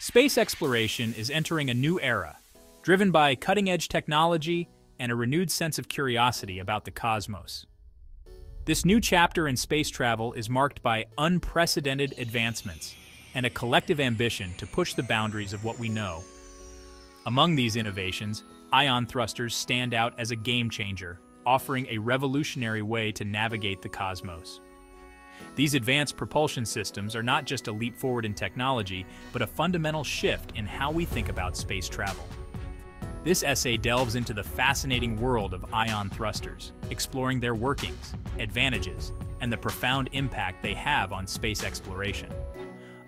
Space exploration is entering a new era, driven by cutting-edge technology and a renewed sense of curiosity about the cosmos. This new chapter in space travel is marked by unprecedented advancements and a collective ambition to push the boundaries of what we know. Among these innovations, ion thrusters stand out as a game changer, offering a revolutionary way to navigate the cosmos. These advanced propulsion systems are not just a leap forward in technology, but a fundamental shift in how we think about space travel. This essay delves into the fascinating world of ion thrusters, exploring their workings, advantages, and the profound impact they have on space exploration.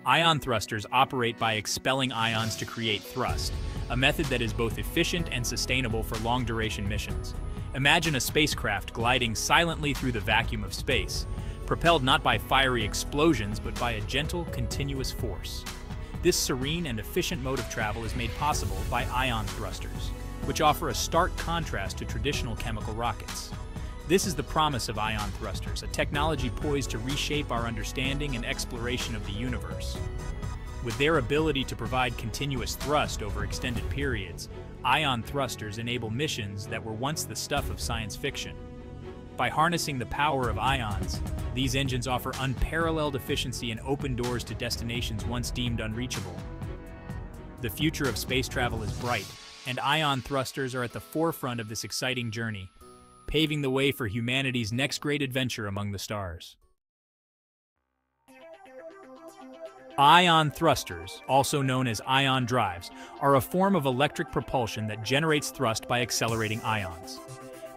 Ion thrusters operate by expelling ions to create thrust, a method that is both efficient and sustainable for long-duration missions. Imagine a spacecraft gliding silently through the vacuum of space, propelled not by fiery explosions but by a gentle, continuous force. This serene and efficient mode of travel is made possible by ion thrusters, which offer a stark contrast to traditional chemical rockets. This is the promise of ion thrusters, a technology poised to reshape our understanding and exploration of the universe. With their ability to provide continuous thrust over extended periods, ion thrusters enable missions that were once the stuff of science fiction. By harnessing the power of ions, these engines offer unparalleled efficiency and open doors to destinations once deemed unreachable. The future of space travel is bright, and ion thrusters are at the forefront of this exciting journey, paving the way for humanity's next great adventure among the stars. Ion thrusters, also known as ion drives, are a form of electric propulsion that generates thrust by accelerating ions.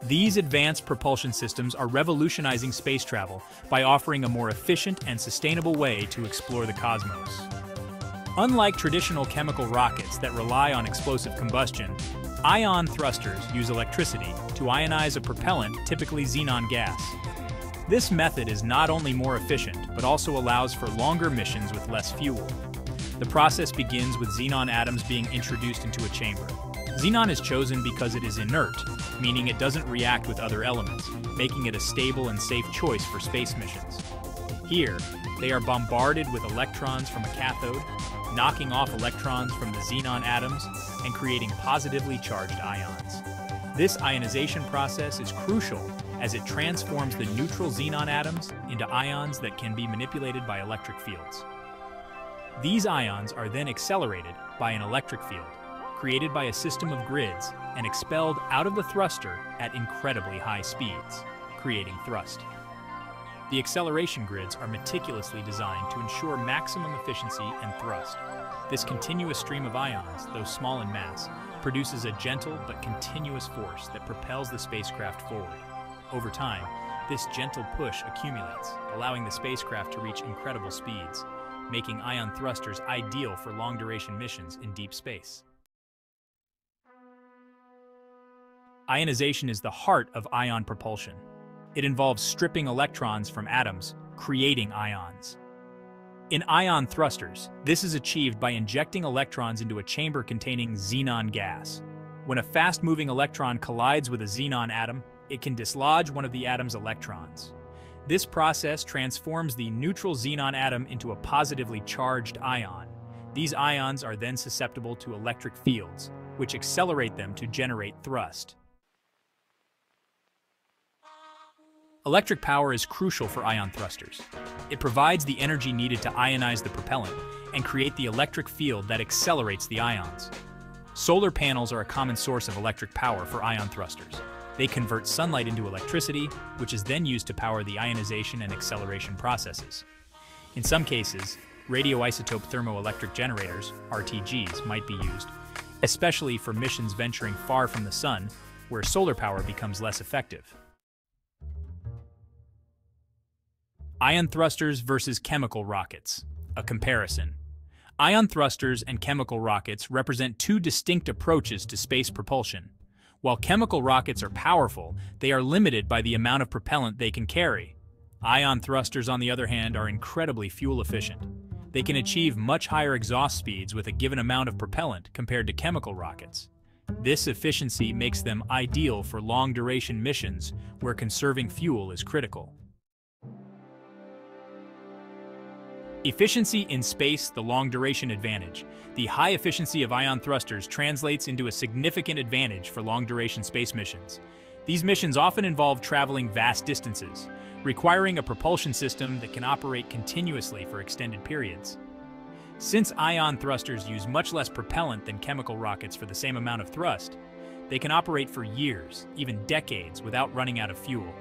These advanced propulsion systems are revolutionizing space travel by offering a more efficient and sustainable way to explore the cosmos. Unlike traditional chemical rockets that rely on explosive combustion, ion thrusters use electricity to ionize a propellant, typically xenon gas. This method is not only more efficient, but also allows for longer missions with less fuel. The process begins with xenon atoms being introduced into a chamber. Xenon is chosen because it is inert, meaning it doesn't react with other elements, making it a stable and safe choice for space missions. Here, they are bombarded with electrons from a cathode, knocking off electrons from the xenon atoms and creating positively charged ions. This ionization process is crucial as it transforms the neutral xenon atoms into ions that can be manipulated by electric fields. These ions are then accelerated by an electric field, created by a system of grids and expelled out of the thruster at incredibly high speeds, creating thrust. The acceleration grids are meticulously designed to ensure maximum efficiency and thrust. This continuous stream of ions, though small in mass, produces a gentle but continuous force that propels the spacecraft forward. Over time, this gentle push accumulates, allowing the spacecraft to reach incredible speeds, making ion thrusters ideal for long-duration missions in deep space. Ionization is the heart of ion propulsion. It involves stripping electrons from atoms, creating ions. In ion thrusters, this is achieved by injecting electrons into a chamber containing xenon gas. When a fast-moving electron collides with a xenon atom, it can dislodge one of the atom's electrons. This process transforms the neutral xenon atom into a positively charged ion. These ions are then susceptible to electric fields, which accelerate them to generate thrust. Electric power is crucial for ion thrusters. It provides the energy needed to ionize the propellant and create the electric field that accelerates the ions. Solar panels are a common source of electric power for ion thrusters. They convert sunlight into electricity, which is then used to power the ionization and acceleration processes. In some cases, radioisotope thermoelectric generators, RTGs, might be used, especially for missions venturing far from the sun, where solar power becomes less effective. Ion thrusters versus chemical rockets. A comparison. Ion thrusters and chemical rockets represent two distinct approaches to space propulsion. While chemical rockets are powerful, they are limited by the amount of propellant they can carry. Ion thrusters, on the other hand, are incredibly fuel efficient. They can achieve much higher exhaust speeds with a given amount of propellant compared to chemical rockets. This efficiency makes them ideal for long-duration missions where conserving fuel is critical. Efficiency in space, the long-duration advantage. The high efficiency of ion thrusters translates into a significant advantage for long-duration space missions. These missions often involve traveling vast distances, requiring a propulsion system that can operate continuously for extended periods. Since ion thrusters use much less propellant than chemical rockets for the same amount of thrust, they can operate for years, even decades, without running out of fuel.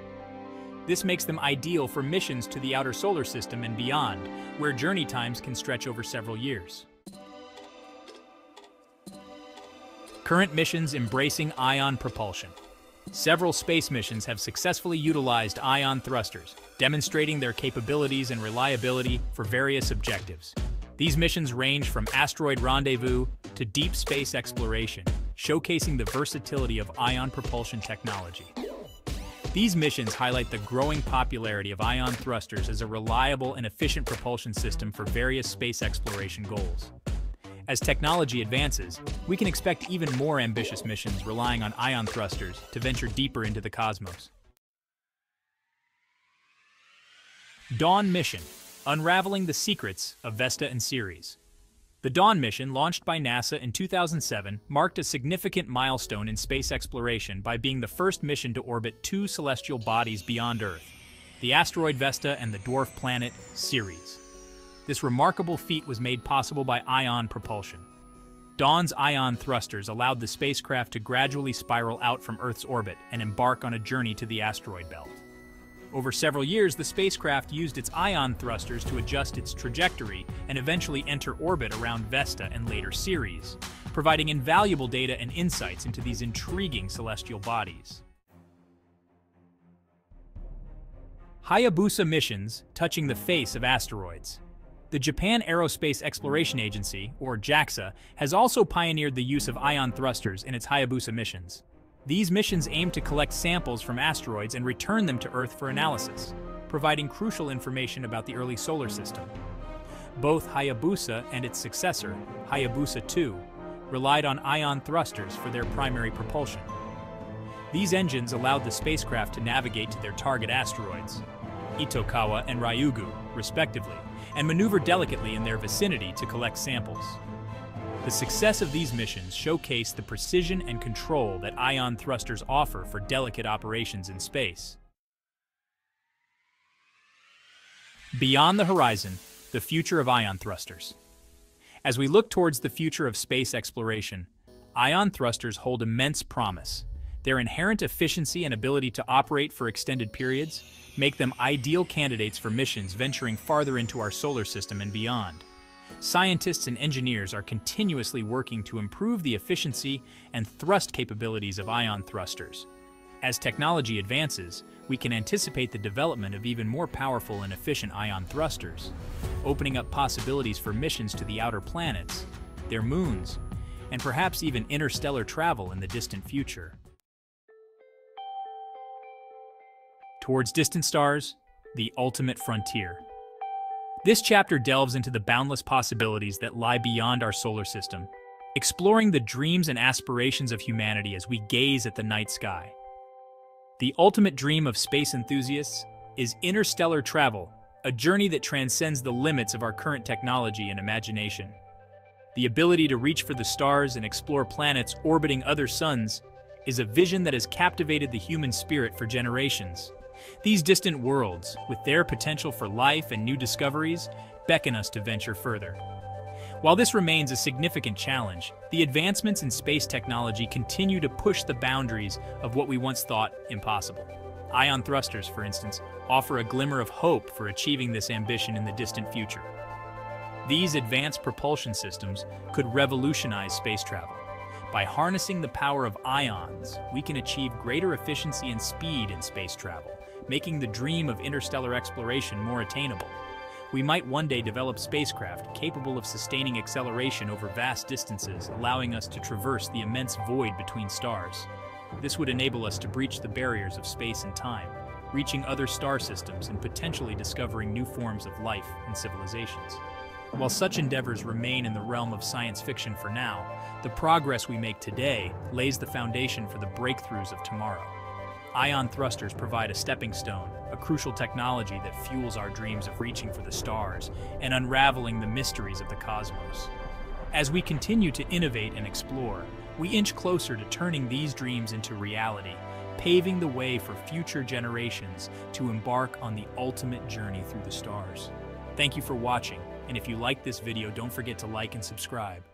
This makes them ideal for missions to the outer solar system and beyond, where journey times can stretch over several years. Current missions embracing ion propulsion. Several space missions have successfully utilized ion thrusters, demonstrating their capabilities and reliability for various objectives. These missions range from asteroid rendezvous to deep space exploration, showcasing the versatility of ion propulsion technology. These missions highlight the growing popularity of ion thrusters as a reliable and efficient propulsion system for various space exploration goals. As technology advances, we can expect even more ambitious missions relying on ion thrusters to venture deeper into the cosmos. Dawn Mission, Unraveling the Secrets of Vesta and Ceres. The Dawn mission, launched by NASA in 2007, marked a significant milestone in space exploration by being the first mission to orbit two celestial bodies beyond Earth, the asteroid Vesta and the dwarf planet Ceres. This remarkable feat was made possible by ion propulsion. Dawn's ion thrusters allowed the spacecraft to gradually spiral out from Earth's orbit and embark on a journey to the asteroid belt. Over several years, the spacecraft used its ion thrusters to adjust its trajectory and eventually enter orbit around Vesta and later Ceres, providing invaluable data and insights into these intriguing celestial bodies. Hayabusa missions touching the face of asteroids. The Japan Aerospace Exploration Agency, or JAXA, has also pioneered the use of ion thrusters in its Hayabusa missions. These missions aim to collect samples from asteroids and return them to Earth for analysis, providing crucial information about the early solar system. Both Hayabusa and its successor, Hayabusa 2, relied on ion thrusters for their primary propulsion. These engines allowed the spacecraft to navigate to their target asteroids, Itokawa and Ryugu, respectively, and maneuver delicately in their vicinity to collect samples. The success of these missions showcase the precision and control that ion thrusters offer for delicate operations in space. Beyond the horizon, the future of ion thrusters. As we look towards the future of space exploration, ion thrusters hold immense promise. Their inherent efficiency and ability to operate for extended periods make them ideal candidates for missions venturing farther into our solar system and beyond. Scientists and engineers are continuously working to improve the efficiency and thrust capabilities of ion thrusters. As technology advances, we can anticipate the development of even more powerful and efficient ion thrusters, opening up possibilities for missions to the outer planets, their moons, and perhaps even interstellar travel in the distant future. Towards distant stars, the ultimate frontier. This chapter delves into the boundless possibilities that lie beyond our solar system, exploring the dreams and aspirations of humanity as we gaze at the night sky. The ultimate dream of space enthusiasts is interstellar travel, a journey that transcends the limits of our current technology and imagination. The ability to reach for the stars and explore planets orbiting other suns is a vision that has captivated the human spirit for generations. These distant worlds, with their potential for life and new discoveries, beckon us to venture further. While this remains a significant challenge, the advancements in space technology continue to push the boundaries of what we once thought impossible. Ion thrusters, for instance, offer a glimmer of hope for achieving this ambition in the distant future. These advanced propulsion systems could revolutionize space travel. By harnessing the power of ions, we can achieve greater efficiency and speed in space travel, making the dream of interstellar exploration more attainable. We might one day develop spacecraft capable of sustaining acceleration over vast distances, allowing us to traverse the immense void between stars. This would enable us to breach the barriers of space and time, reaching other star systems and potentially discovering new forms of life and civilizations. While such endeavors remain in the realm of science fiction for now, the progress we make today lays the foundation for the breakthroughs of tomorrow. Ion thrusters provide a stepping stone, a crucial technology that fuels our dreams of reaching for the stars and unraveling the mysteries of the cosmos. As we continue to innovate and explore, we inch closer to turning these dreams into reality, paving the way for future generations to embark on the ultimate journey through the stars. Thank you for watching, and if you like this video, don't forget to like and subscribe.